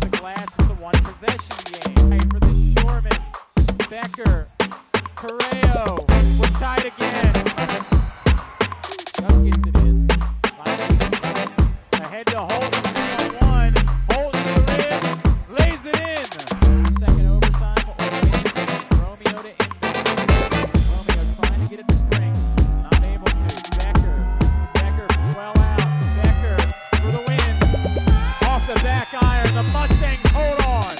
the glass. It's a one possession game. For the Shoremen. Becker. Correo. We're tied again. Duff gets it in. Ahead to Holton. One. The. Lays it in. Second overtime. Romeo to Romeo trying to get it to. Not able to. Becker. Becker well out. Becker for the win. Off the back iron the Mustang. Hold on.